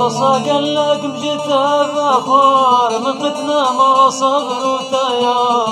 بصا قال لك من فتنة ما صبر وتيار.